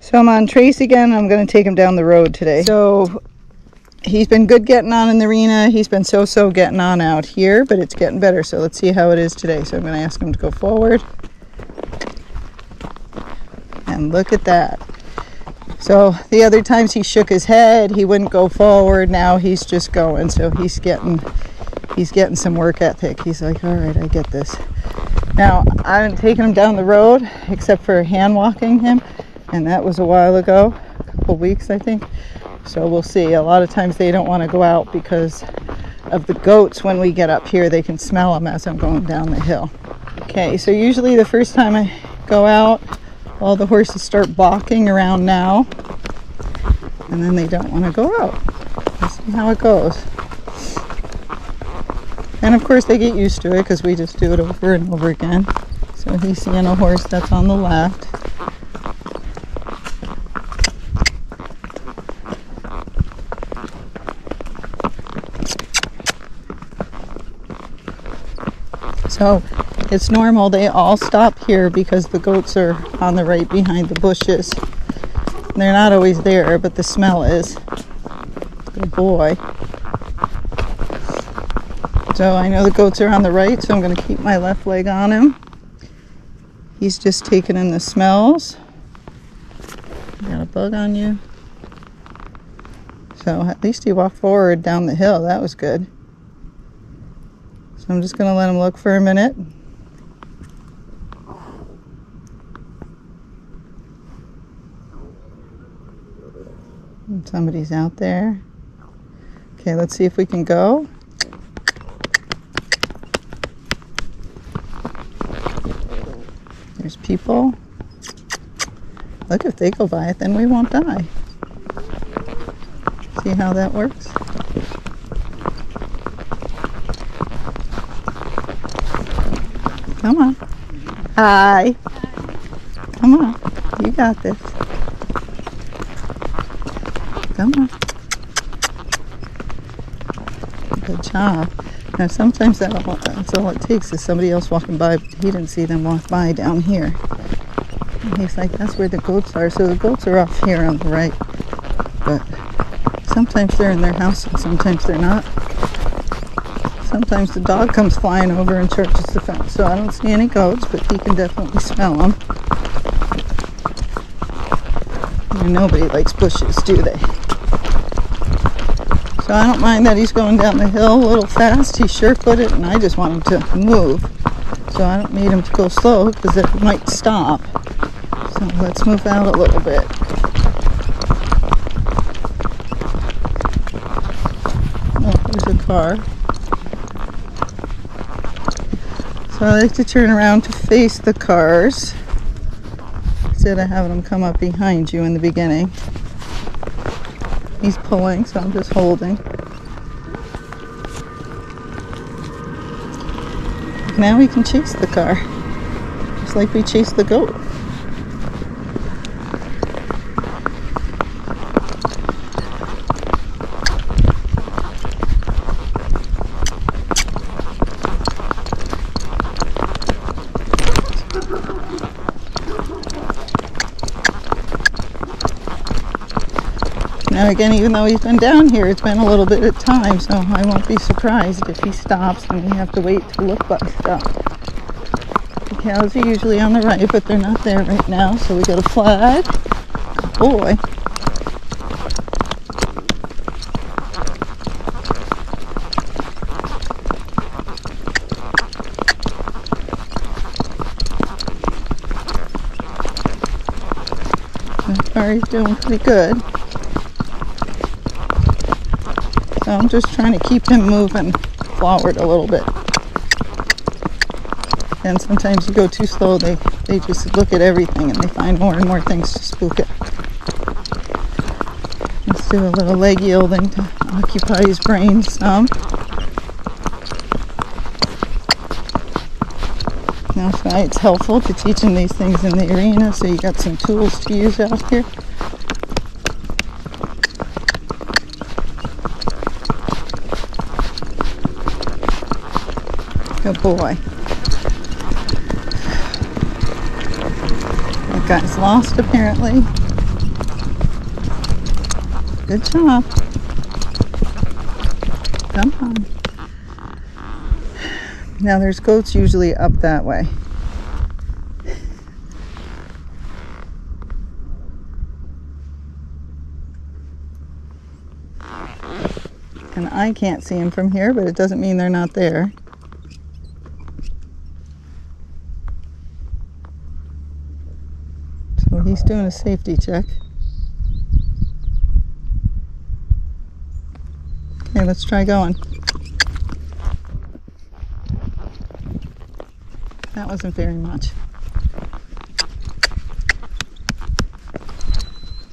So I'm on Trace again. I'm going to take him down the road today. So he's been good getting on in the arena. He's been so-so getting on out here, but it's getting better. So let's see how it is today. So I'm going to ask him to go forward. And look at that. So the other times he shook his head, he wouldn't go forward. Now he's just going. So he's getting he's getting some work ethic. He's like, all right, I get this. Now I haven't taken him down the road except for hand walking him, and that was a while ago, a couple weeks I think. So we'll see. A lot of times they don't want to go out because of the goats when we get up here. They can smell them as I'm going down the hill. Okay, so usually the first time I go out, all the horses start balking around now, and then they don't want to go out. Let's see how it goes. And of course they get used to it because we just do it over and over again. So he's seeing a horse that's on the left. So it's normal they all stop here because the goats are on the right behind the bushes. They're not always there, but the smell is. Good boy. So I know the goats are on the right, so I'm going to keep my left leg on him. He's just taking in the smells. Got a bug on you. So at least he walked forward down the hill. That was good. I'm just going to let him look for a minute. Somebody's out there. Okay, let's see if we can go. There's people. Look, if they go by it, then we won't die. See how that works? Come on. Hi. Come on. You got this. Come on. Good job. Now sometimes that, that's all it takes is somebody else walking by. But he didn't see them walk by down here. And he's like, that's where the goats are. So the goats are off here on the right. But sometimes they're in their house and sometimes they're not. Sometimes the dog comes flying over and charges the fence. So I don't see any goats, but he can definitely smell them. And nobody likes bushes, do they? So I don't mind that he's going down the hill a little fast. He's sure-footed, and I just want him to move. So I don't need him to go slow because it might stop. So let's move out a little bit. Oh, there's a car. So I like to turn around to face the cars instead of having them come up behind you in the beginning. He's pulling, so I'm just holding. Now we can chase the car, just like we chased the goat. Now again, even though he's been down here, it's been a little bit of time, so I won't be surprised if he stops and we have to wait to look by stuff. The cows are usually on the right, but they're not there right now, so we got a flag. Good boy. So far, he's doing pretty good. So I'm just trying to keep him moving forward a little bit. And sometimes you go too slow, they, they just look at everything and they find more and more things to spook it. Let's do a little leg yielding to occupy his brain some. Why it's helpful to teach him these things in the arena so you got some tools to use out here. Good boy. That guy's lost apparently. Good job. Come on. Now there's goats usually up that way. And I can't see them from here, but it doesn't mean they're not there. So he's doing a safety check. Okay, let's try going. That wasn't very much.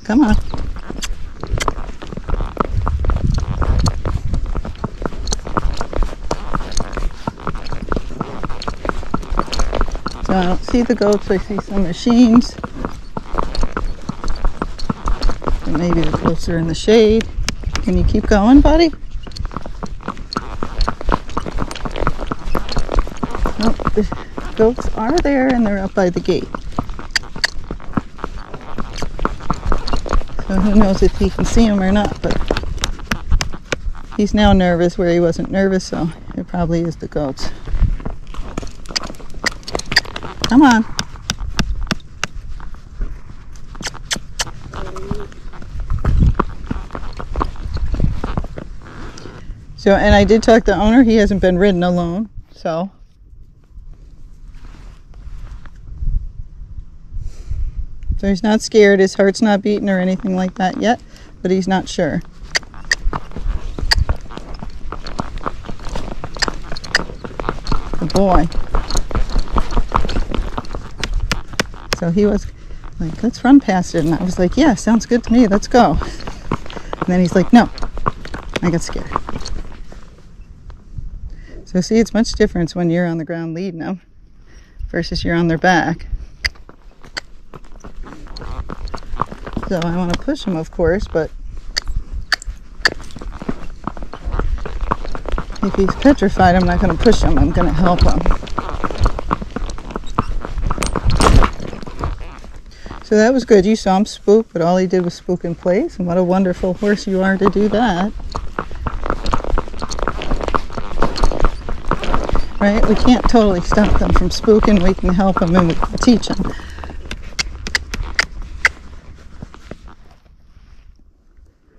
Come on. So I don't see the goats, I see some machines. And maybe the are in the shade. Can you keep going, buddy? Nope, the goats are there and they're up by the gate. So who knows if he can see them or not, but he's now nervous where he wasn't nervous, so it probably is the goats. Come on. So, and I did talk to the owner. He hasn't been ridden alone, so. So he's not scared. His heart's not beating or anything like that yet, but he's not sure. Good boy. So he was like, let's run past it. And I was like, yeah, sounds good to me. Let's go. And then he's like, no. I got scared. So see, it's much different when you're on the ground leading them versus you're on their back. So I want to push him, of course, but if he's petrified, I'm not going to push him. I'm going to help him. So that was good. You saw him spook, but all he did was spook in place. And what a wonderful horse you are to do that. Right? We can't totally stop them from spooking. We can help them and we can teach them.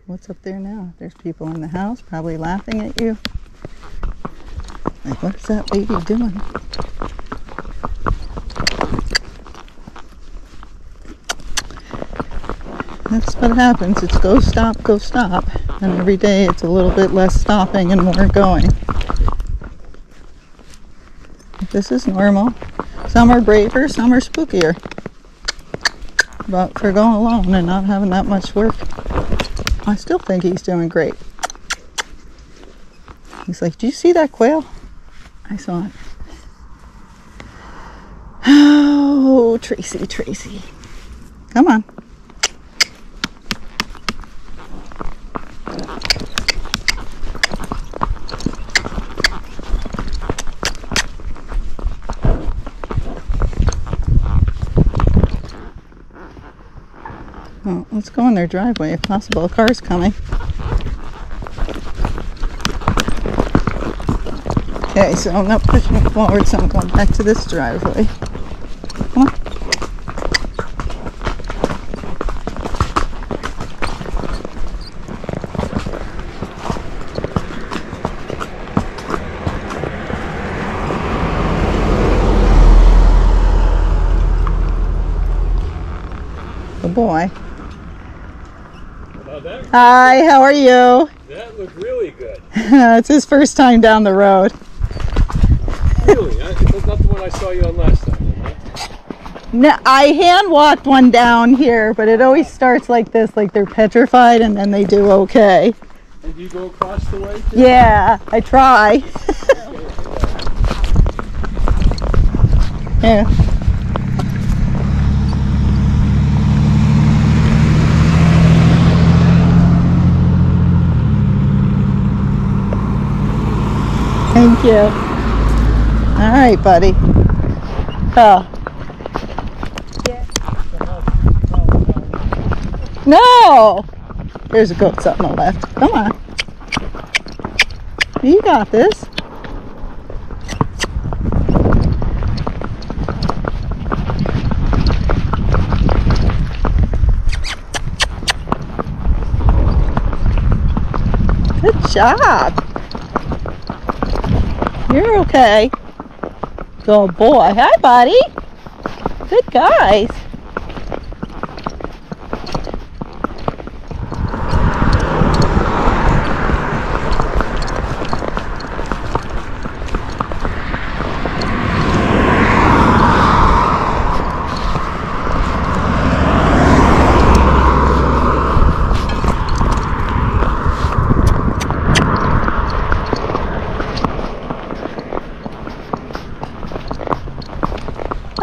What's up there now? There's people in the house probably laughing at you. Like, what is that lady doing? That's what happens. It's go stop, go stop. And every day it's a little bit less stopping and more going. This is normal. Some are braver, some are spookier. But for going alone and not having that much work, I still think he's doing great. He's like, Do you see that quail? I saw it. Oh, Tracy, Tracy. Come on. Let's go in their driveway if possible. A car's coming. Okay, so I'm not pushing it forward, so I'm going back to this driveway. Come on. Good boy. Now that, Hi, how are you? that looked really good. it's his first time down the road. Really, I, that's not the one I saw you on last time, huh? No, I hand walked one down here, but it always starts like this, like they're petrified and then they do okay. And you go across the way? Too? Yeah, I try. yeah. Thank you. All right, buddy. Oh. No. There's a goat up on the left. Come on. You got this. Good job. You're okay. Good boy. Hi, buddy. Good guys.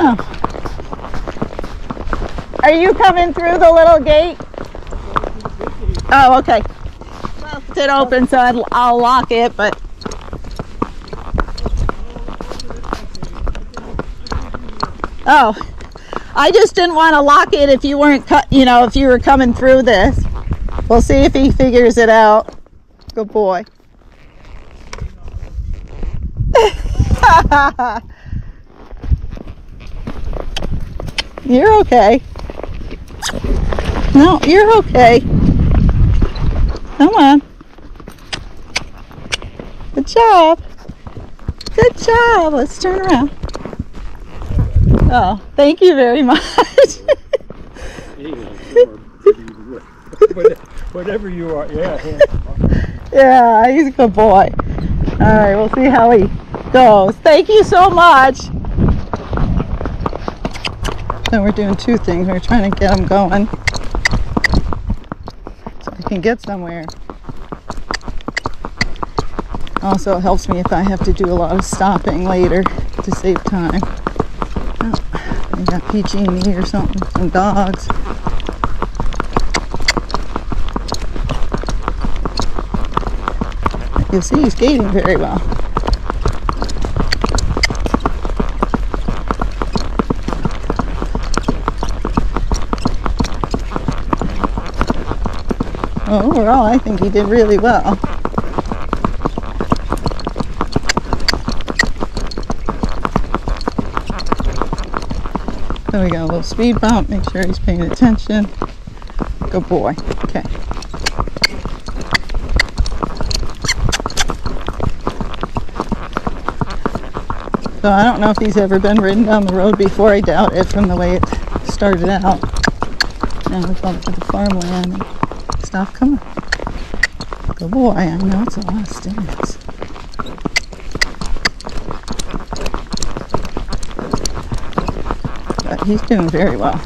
Oh. Are coming through the little gate? Oh, okay. Left it open, so I'd, I'll lock it, but. Oh, I just didn't want to lock it if you weren't, cut. you know, if you were coming through this. We'll see if he figures it out. Good boy. You're okay. No, you're okay. Come on. Good job. Good job. Let's turn around. Oh, thank you very much. Whatever you are, yeah. yeah, he's a good boy. All right, we'll see how he goes. Thank you so much. So we're doing two things. We're trying to get him going can get somewhere. Also, it helps me if I have to do a lot of stopping later to save time. Oh, I got PG&E or something, some dogs. You see, he's skating very well. Well, overall, I think he did really well. So we got a little speed bump, make sure he's paying attention. Good boy. Okay. So I don't know if he's ever been ridden down the road before. I doubt it from the way it started out. And we up to the farmland Come on. Good boy. I know it's a lot of stimulus. But he's doing very well.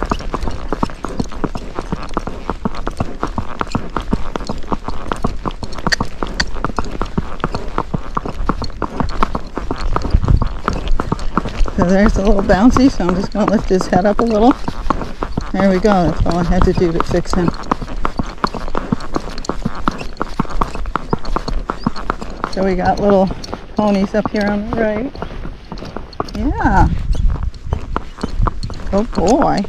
So there's a little bouncy, so I'm just going to lift his head up a little. There we go. That's all I had to do to fix him. So we got little ponies up here on the right. Yeah. Good boy.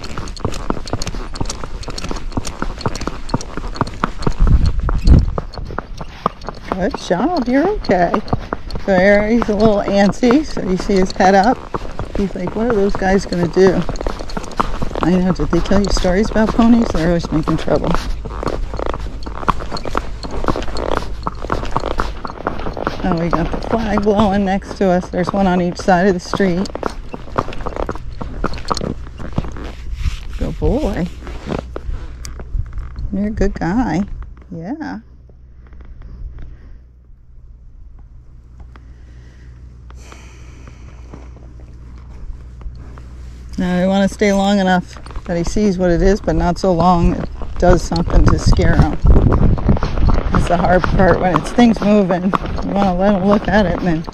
Good job. You're okay. So he's a little antsy. So you see his head up. He's like, what are those guys going to do? I know. Did they tell you stories about ponies? They're always making trouble. Oh, we got the flag blowing next to us. There's one on each side of the street. Good boy. You're a good guy. Yeah. Now, we want to stay long enough that he sees what it is, but not so long it does something to scare him. That's the hard part when it's things moving. You want to let him look at it and then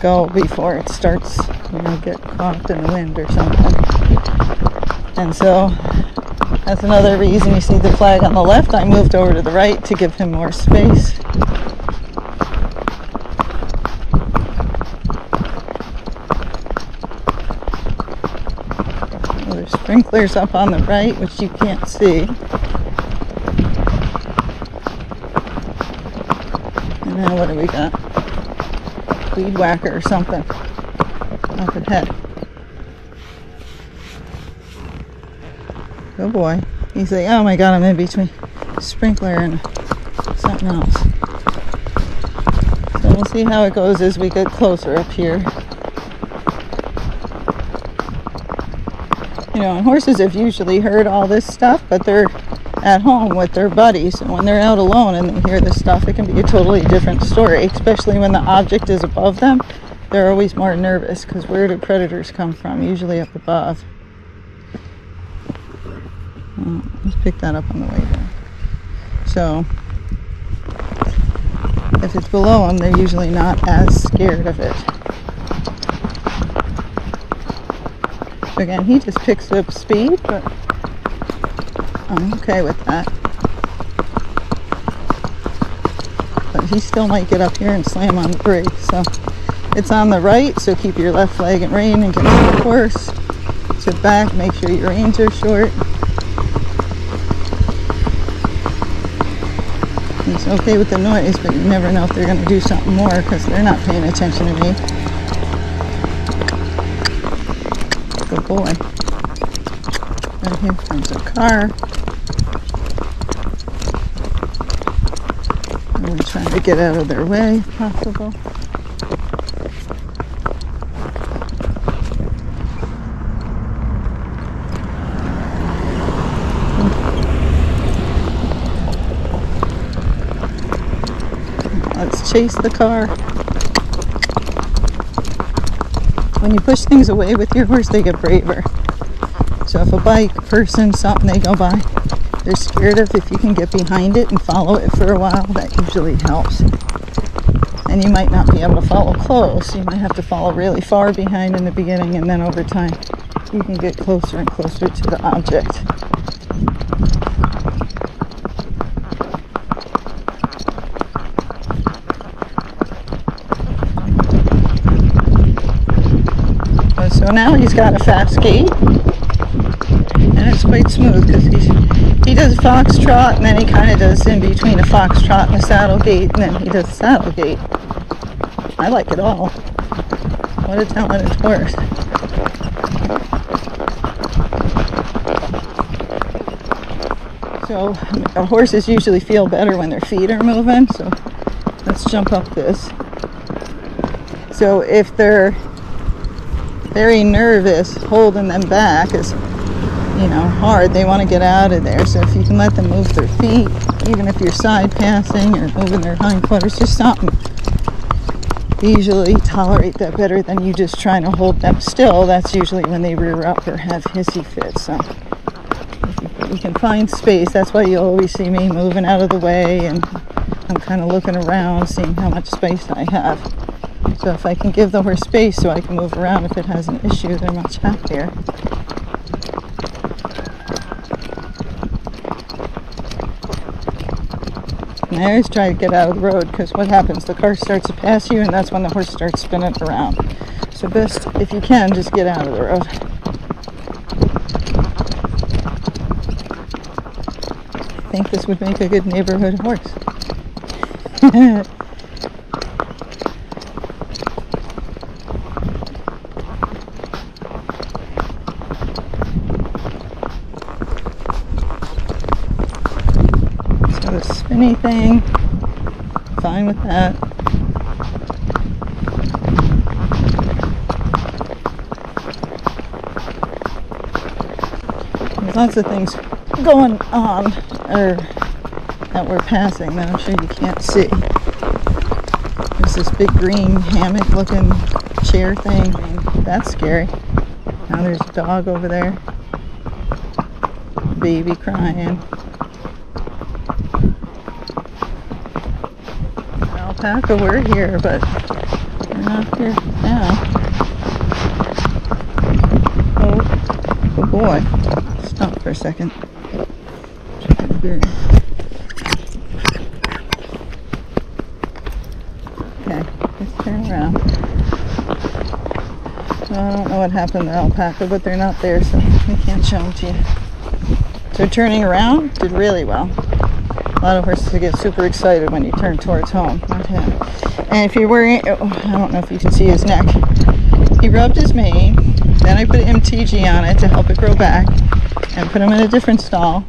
go before it starts, you know, get caught in the wind or something. And so that's another reason you see the flag on the left. I moved over to the right to give him more space. There's sprinklers up on the right, which you can't see. Now what do we got? Weed whacker or something. Up ahead. Good oh, boy. He's like, oh my god, I'm in between sprinkler and something else. So we'll see how it goes as we get closer up here. You know, horses have usually heard all this stuff, but they're at home with their buddies. And when they're out alone and they hear this stuff, it can be a totally different story, especially when the object is above them. They're always more nervous because where do predators come from? Usually up above. Oh, let's pick that up on the way there. So, if it's below them, they're usually not as scared of it. Again, he just picks up speed, but I'm okay with that. But he still might get up here and slam on the brake. So it's on the right, so keep your left leg in rein and get to the horse. Sit back, make sure your reins are short. He's okay with the noise, but you never know if they're going to do something more because they're not paying attention to me. Good boy. Right here comes a car. I'm trying to get out of their way if possible. Let's chase the car. When you push things away with your horse, they get braver. So if a bike, person, something they go by, they're scared of, if you can get behind it and follow it for a while, that usually helps. And you might not be able to follow close. You might have to follow really far behind in the beginning, and then over time, you can get closer and closer to the object. So now he's got a fast gait, and it's quite smooth because he's he does a foxtrot, and then he kind of does in between a foxtrot and a saddle gait, and then he does saddle gait. I like it all. What a talented horse. So horses usually feel better when their feet are moving. So let's jump up this. So if they're very nervous, holding them back is, you know, hard. They want to get out of there. So if you can let them move their feet, even if you're side passing or moving their hindquarters, just something. They usually tolerate that better than you just trying to hold them still. That's usually when they rear up or have hissy fits. So you can find space, that's why you always see me moving out of the way and I'm kind of looking around, seeing how much space I have. So if I can give the horse space so I can move around if it has an issue, they're much happier. And I always try to get out of the road because what happens? The car starts to pass you and that's when the horse starts spinning around. So best, if you can, just get out of the road. I think this would make a good neighborhood horse. so the spinny thing, with that. There's lots of things going on or that we're passing that I'm sure you can't see. There's this big green hammock looking chair thing. That's scary. Now there's a dog over there. Baby crying. Alpaca, we're here, but we're not here now. Oh, good boy. Stop for a second. Okay, let's turn around. Well, I don't know what happened to the alpaca, but they're not there, so we can't show them to you. So turning around did really well. Lot of horses get super excited when you turn towards home. And if you're wearing, oh, I don't know if you can see his neck. He rubbed his mane. Then I put MTG on it to help it grow back, and put him in a different stall.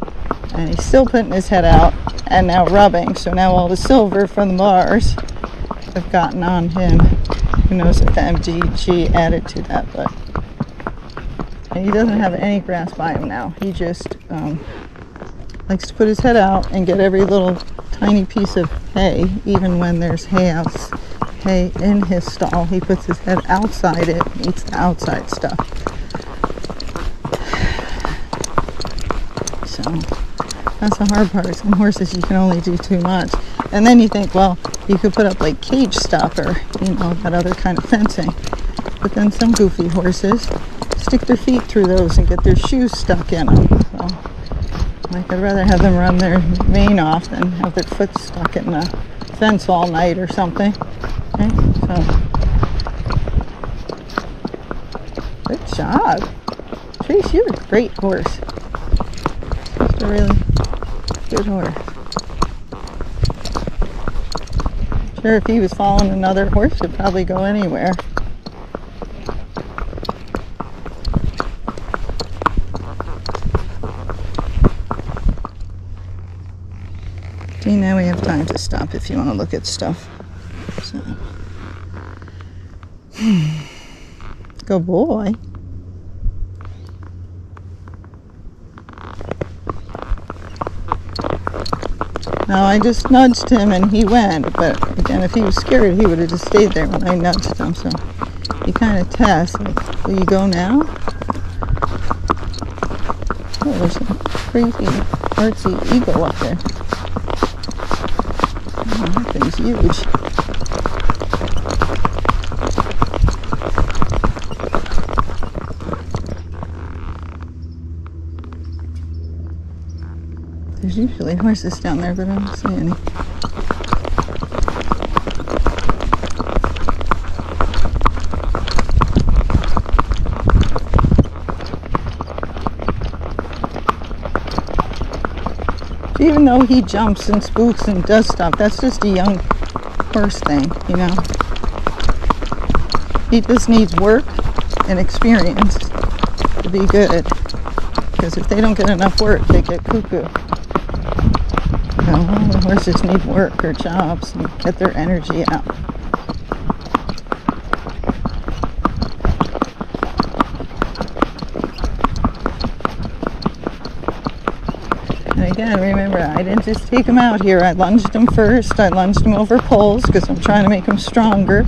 And he's still putting his head out, and now rubbing. So now all the silver from the bars have gotten on him. Who knows if the MTG added to that, but. And he doesn't have any grass by him now. He just um, likes to put his head out and get every little tiny piece of hay, even when there's hay out, hay in his stall. He puts his head outside it, eats the outside stuff. So that's the hard part. Some horses you can only do too much, and then you think, well, you could put up like cage stuff or you know that other kind of fencing. But then some goofy horses stick their feet through those and get their shoes stuck in them. So, like I'd rather have them run their mane off than have their foot stuck in the fence all night or something. Okay, so good job, Trace. You're a great horse. Just a really good horse. Sure, if he was following another horse, it'd probably go anywhere. See, now we have time to stop if you want to look at stuff. So. Good boy. Now I just nudged him and he went. But again, if he was scared, he would have just stayed there when I nudged him. So you kind of test. Like, will you go now? Oh, there's a crazy artsy eagle up there. Huge. There's usually horses down there, but I don't see any. Even though he jumps and spooks and does stuff, that's just a young horse thing, you know. He just needs work and experience to be good. Because if they don't get enough work, they get cuckoo. You know, horses need work or jobs and get their energy out. And again, remember, I didn't just take him out here. I lunged him first. I lunged him over poles because I'm trying to make him stronger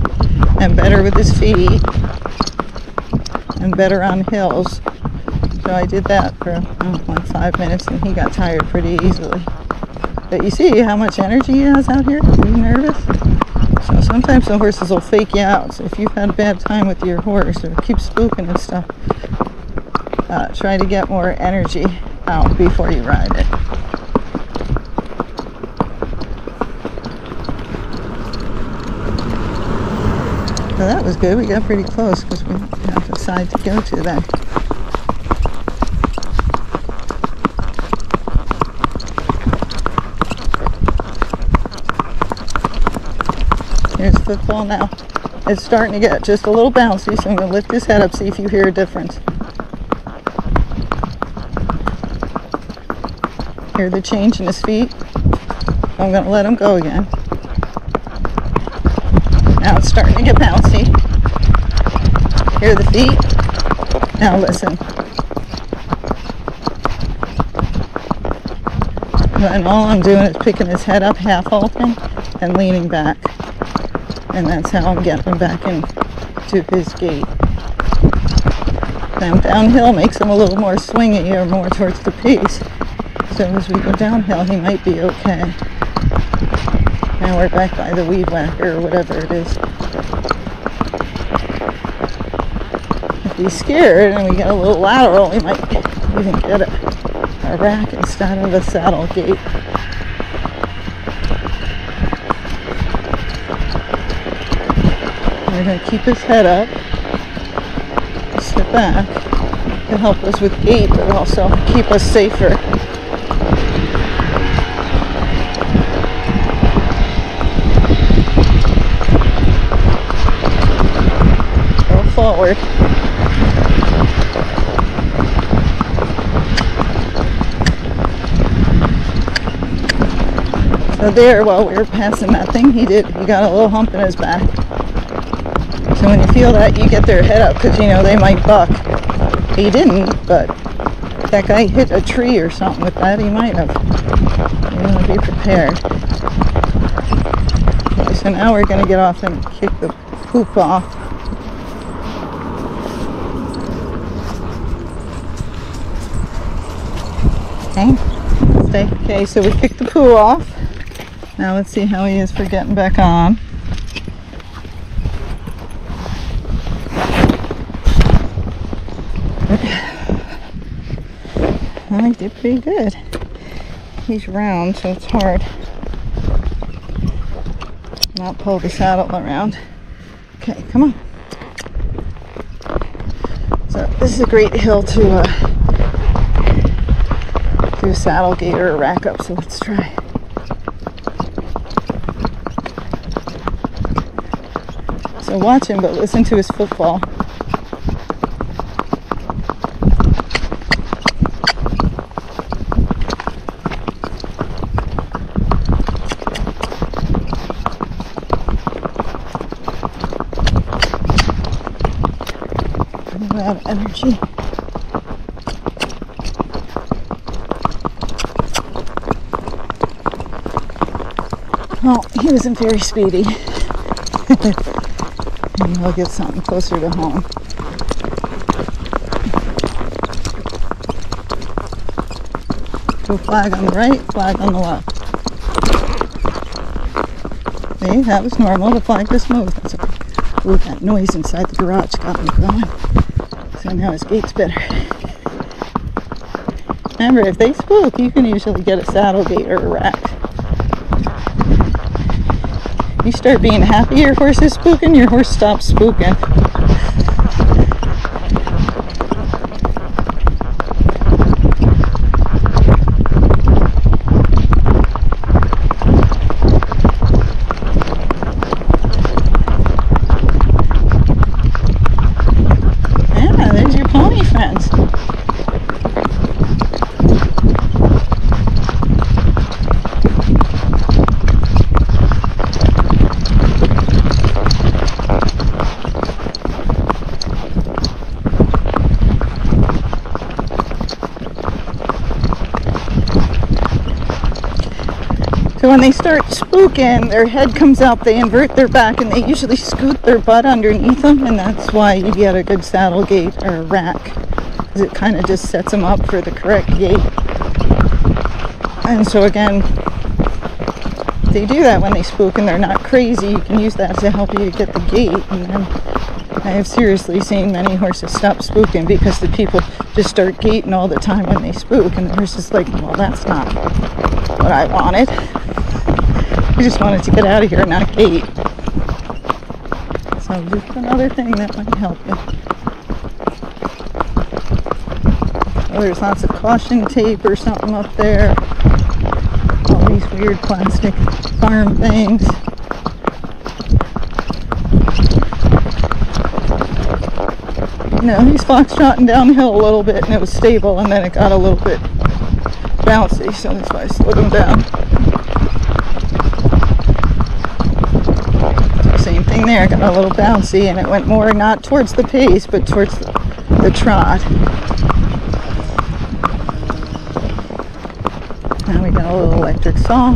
and better with his feet and better on hills. So I did that for oh, like five minutes and he got tired pretty easily. But you see how much energy he has out here? Are you nervous? So sometimes the horses will fake you out. So if you've had a bad time with your horse or keep spooking and stuff, uh, try to get more energy out before you ride it. So that was good. We got pretty close because we have a side to go to then. Here's football now. It's starting to get just a little bouncy, so I'm going to lift his head up, see if you hear a difference. Hear the change in his feet? I'm going to let him go again. Now it's starting to get bouncy. Hear the feet? Now listen. And all I'm doing is picking his head up, half halting, and leaning back. And that's how I'm getting him back into his gait. Now downhill makes him a little more swingy or more towards the pace. So as we go downhill, he might be okay. We're back by the weed whacker or whatever it is. If he's scared and we get a little lateral, we might even get a, a rack instead of a saddle gait. We're going to keep his head up, sit back, to help us with gait, but also keep us safer. Forward. So there, while we were passing that thing, he did. He got a little hump in his back. So when you feel that, you get their head up because you know they might buck. He didn't, but that guy hit a tree or something with that. He might have. You want to be prepared. Okay, so now we're going to get off and kick the poop off. Okay. Okay, so we kicked the poo off. Now let's see how he is for getting back on. Well, he did pretty good. He's round, so it's hard. Not pull the saddle around. Okay, come on. So this is a great hill to uh, a saddle gait or a rack up. So let's try. So watch him, but listen to his footfall. Out of energy. Well, he wasn't very speedy. Maybe we'll get something closer to home. Go flag on the right, flag on the left. See, that was normal. The flag just moved. That's okay. Ooh, that noise inside the garage got me going. So now his gait's better. Remember, if they spook, you can usually get a saddle gait or a rack. You start being happy your horse is spooking, your horse stops spooking. Yeah, there's your pony friends. When they start spooking, their head comes out, they invert their back, and they usually scoot their butt underneath them, and that's why you get a good saddle gait or rack, because it kind of just sets them up for the correct gait. And so again, they do that when they spook and they're not crazy. You can use that to help you get the gait. And then I have seriously seen many horses stop spooking because the people just start gaiting all the time when they spook, and the horse is like, well, that's not what I wanted. I just wanted to get out of here and not gait. So just another thing that might help you. Oh, there's lots of caution tape or something up there. All these weird plastic farm things. No, he's foxtrotting downhill a little bit and it was stable and then it got a little bit bouncy, so that's why I slowed him down. There, got a little bouncy and it went more not towards the pace but towards the, trot. Now we got a little electric saw.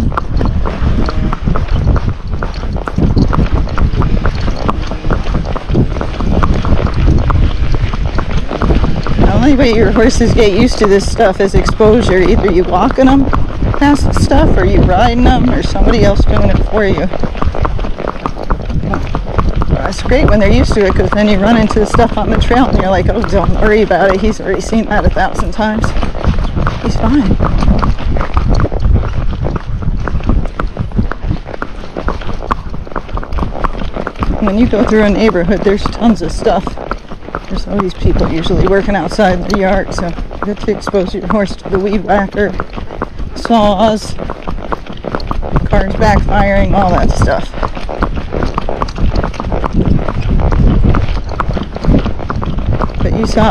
The only way your horses get used to this stuff is exposure. Either you walking them past the stuff, or you riding them, or somebody else doing it for you. Great when they're used to it because then you run into stuff on the trail and you're like, oh, don't worry about it. He's already seen that a thousand times. He's fine. When you go through a neighborhood, there's tons of stuff. There's always these people usually working outside the yard, so you good to expose your horse to the weed whacker, saws, cars backfiring, all that stuff.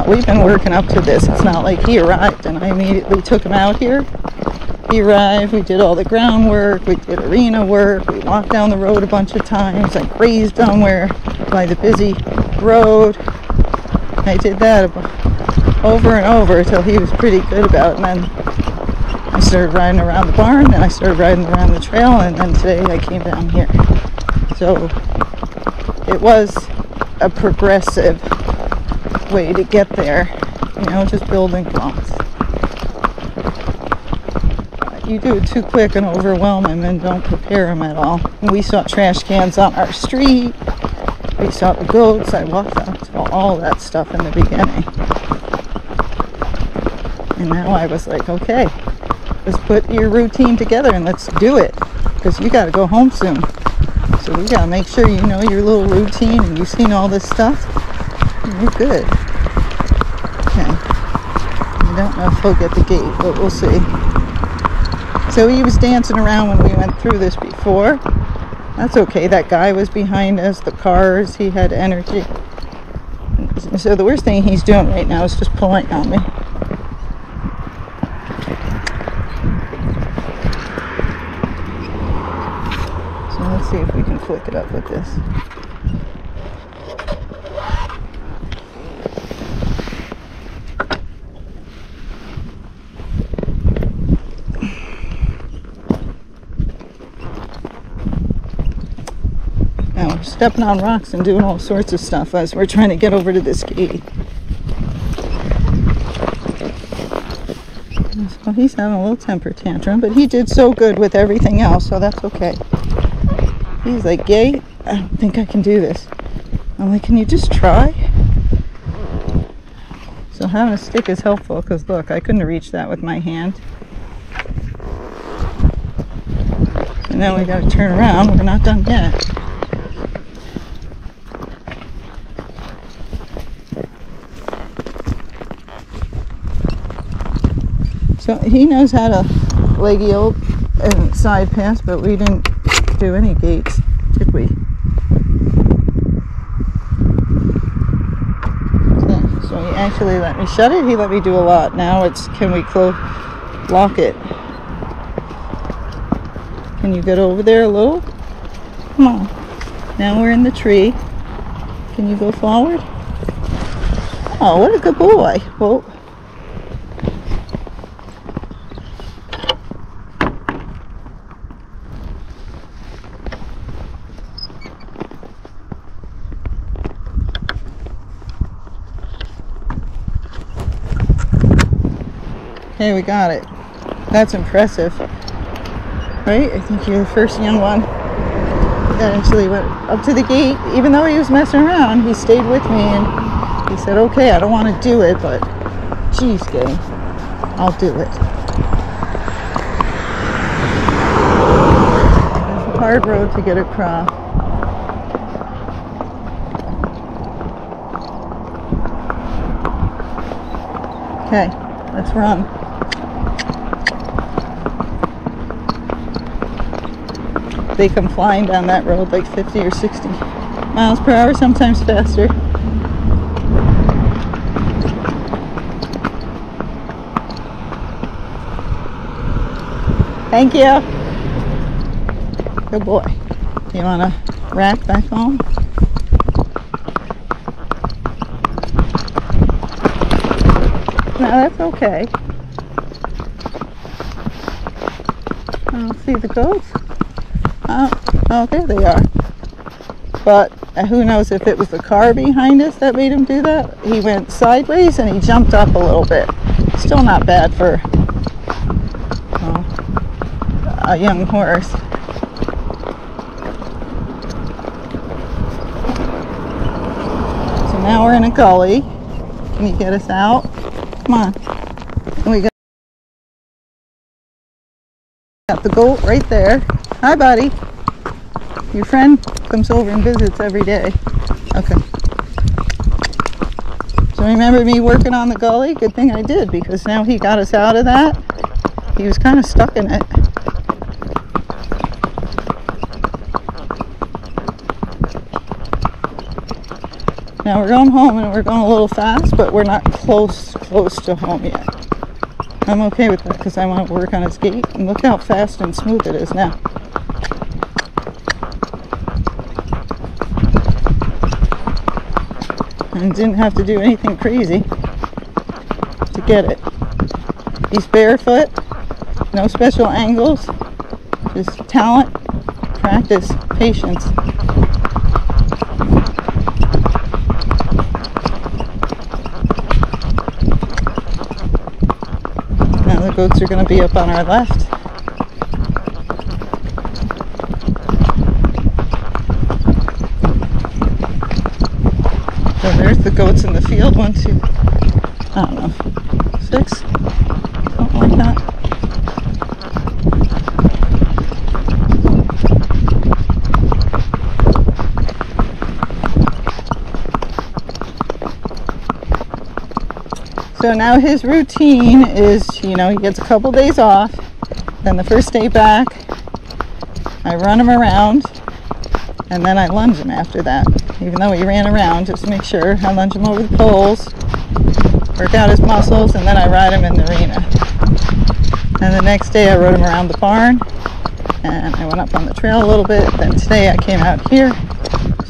We've been working up to this. It's not like he arrived and I immediately took him out here. He arrived, we did all the groundwork, we did arena work, we walked down the road a bunch of times, I grazed somewhere by the busy road. I did that over and over until he was pretty good about it. And then I started riding around the barn, and I started riding around the trail, and then today I came down here. So it was a progressive way to get there, you know, just building blocks. You do it too quick and overwhelm him and don't prepare them at all. We saw trash cans on our street. We saw the goats. I walked up to all that stuff in the beginning. And now I was like, okay, let's put your routine together and let's do it. Because you got to go home soon. So we got to make sure you know your little routine and you've seen all this stuff. You're good. Okay. I don't know if he'll get the gate, but we'll see. So he was dancing around when we went through this before. That's okay. That guy was behind us, the cars, he had energy. So the worst thing he's doing right now is just pulling on me. So let's see if we can flick it up with this. Now we're stepping on rocks and doing all sorts of stuff as we're trying to get over to this gate. So he's having a little temper tantrum, but he did so good with everything else, so that's okay. He's like, Gaye, I don't think I can do this. I'm like, can you just try? So having a stick is helpful because look, I couldn't reach that with my hand. And now we gotta turn around. We're not done yet. So he knows how to leg yield and side pass, but we didn't do any gates, did we? So, so he actually let me shut it. He let me do a lot. Now it's can we close lock it? Can you get over there a little? Come on. Now we're in the tree. Can you go forward? Oh, what a good boy. Well, Okay, we got it. That's impressive. Right? I think you're the first young one that actually went up to the gate. Even though he was messing around, he stayed with me and he said, okay, I don't want to do it, but geez, Gaye, I'll do it. It's a hard road to get across. Okay, let's run. They come flying down that road like 50 or 60 miles per hour, sometimes faster. Thank you. Good boy. You want to rack back home? No, that's okay. I'll see the goats. Oh, there they are. But uh, who knows if it was the car behind us that made him do that? He went sideways and he jumped up a little bit. Still not bad for oh, a young horse. So now we're in a gully. Can you get us out? Come on. We got the goat right there. Hi, buddy. Your friend comes over and visits every day. Okay. So remember me working on the gully? Good thing I did because now he got us out of that. He was kind of stuck in it. Now we're going home and we're going a little fast, but we're not close close to home yet. I'm okay with that because I want to work on his gait. And look how fast and smooth it is now. And didn't have to do anything crazy to get it. He's barefoot, no special angles, just talent, practice, patience. Now the goats are going to be up on our left. The goats in the field. One, two, I don't know, six, something like that. So now his routine is, you know, he gets a couple days off. Then the first day back, I run him around, and then I lunge him after that. Even though he ran around, just to make sure, I lunge him over the poles, work out his muscles, and then I ride him in the arena. And the next day I rode him around the barn, and I went up on the trail a little bit. Then today I came out here.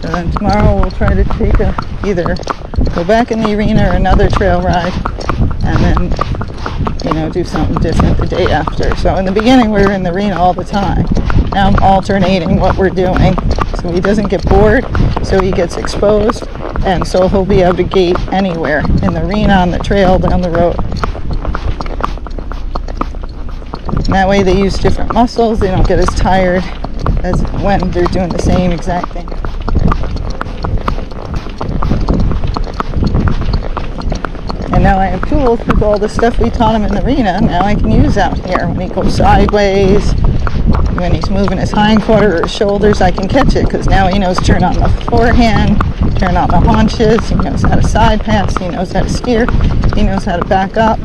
So then tomorrow we'll try to take a, either go back in the arena or another trail ride, and then you know do something different the day after. So in the beginning we were in the arena all the time. Now I'm alternating what we're doing so he doesn't get bored, so he gets exposed, and so he'll be able to gait anywhere in the arena, on the trail, down the road. And that way they use different muscles. They don't get as tired as when they're doing the same exact thing. And now I have tools with all the stuff we taught him in the arena. Now I can use out here. When he goes sideways, when he's moving his hind quarter or shoulders, I can catch it because now he knows turn on the forehand, turn on the haunches. He knows how to side pass. He knows how to steer. He knows how to back up.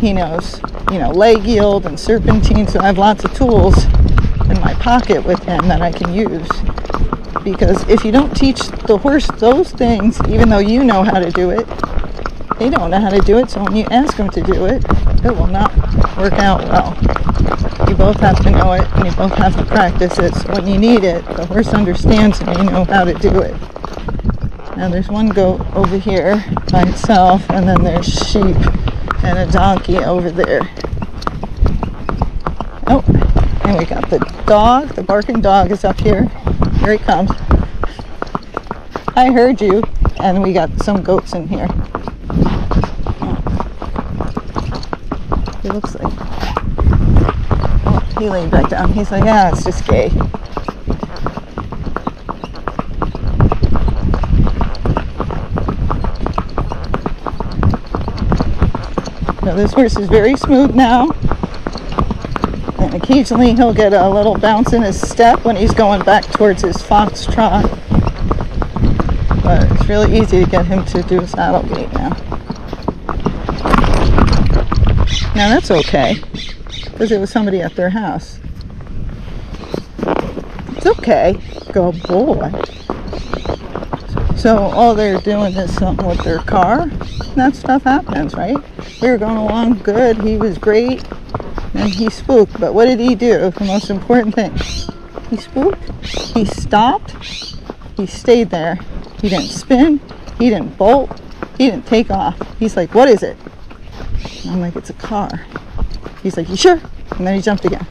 He knows, you know, leg yield and serpentine. So I have lots of tools in my pocket with him that I can use. Because if you don't teach the horse those things, even though you know how to do it, they don't know how to do it. So when you ask them to do it, it will not work out well. You both have to know it and you both have to practice it. So when you need it, the horse understands and you know how to do it. Now there's one goat over here by itself, and then there's sheep and a donkey over there. Oh, and we got the dog. The barking dog is up here. Here he comes. I heard you. And we got some goats in here. He looks like. He laid back down. He's like, yeah, it's just Gaye. Now this horse is very smooth now. And occasionally he'll get a little bounce in his step when he's going back towards his fox trot. But it's really easy to get him to do a saddle gait now. Now that's okay, because it was somebody at their house. It's okay. Go boy. So all they're doing is something with their car. That stuff happens, right? We were going along good. He was great. And he spooked. But what did he do? The most important thing. He spooked. He stopped. He stayed there. He didn't spin. He didn't bolt. He didn't take off. He's like, what is it? I'm like, it's a car. He's like, you sure? And then he jumped again.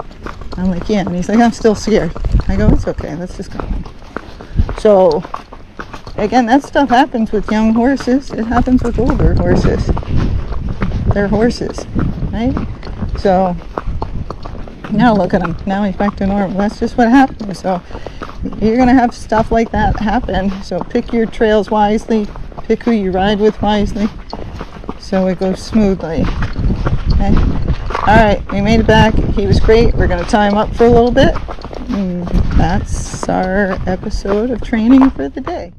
I'm like, yeah. And he's like, I'm still scared. I go, it's okay. Let's just go. So again, that stuff happens with young horses. It happens with older horses. They're horses, right? So now look at him. Now he's back to normal. That's just what happens. So you're gonna have stuff like that happen. So pick your trails wisely. Pick who you ride with wisely. So it goes smoothly. Okay. All right, we made it back. He was great. We're gonna tie him up for a little bit. And that's our episode of training for the day.